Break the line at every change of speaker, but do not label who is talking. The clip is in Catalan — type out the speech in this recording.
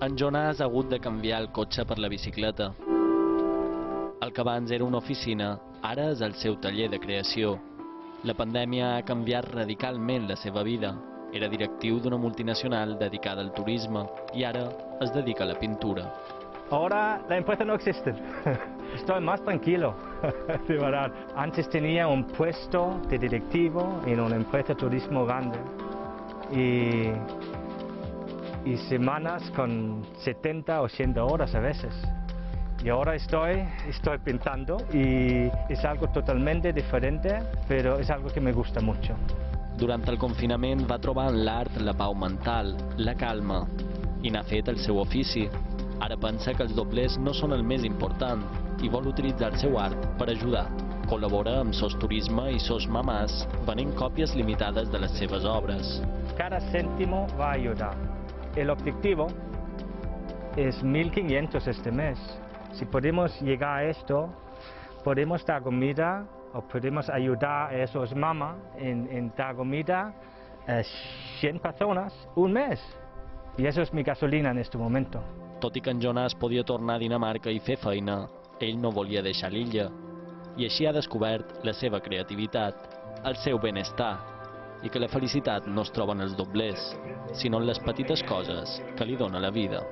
En Jonas ha hagut de canviar el cotxe per la bicicleta. El que abans era una oficina, ara és el seu taller de creació. La pandèmia ha canviat radicalment la seva vida. Era directiu d'una multinacional dedicada al turisme i ara es dedica a la pintura.
Ahora la empresa no existe. Estoy más tranquilo, de verdad. Antes tenía un puesto de directivo en una empresa de turismo grande y, y semanas con 70, 80 horas a veces. Y ahora estoy, estoy pintando y es algo totalmente diferente, pero es algo que me gusta mucho.
Durant el confinament va trobar en l'art la pau mental, la calma, i n'ha fet el seu ofici. Ara pensa que els doblers no són el més important i vol utilitzar el seu art per ajudar. Col·labora amb SOS Turisme i SOS Mamàs, venent còpies limitades de les seves obres.
Cada céntimo va a ayudar. El objetivo es 1.500 este mes. Si podemos llegar a esto, podemos dar comida o podemos ayudar a esos mamás en, dar comida a 100 personas un mes. Y eso es mi gasolina en este momento.
Tot i que en Jonas podia tornar a Dinamarca i fer feina, ell no volia deixar l'illa. I així ha descobert la seva creativitat, el seu benestar, i que la felicitat no es troba en els doblers, sinó en les petites coses que li dona la vida.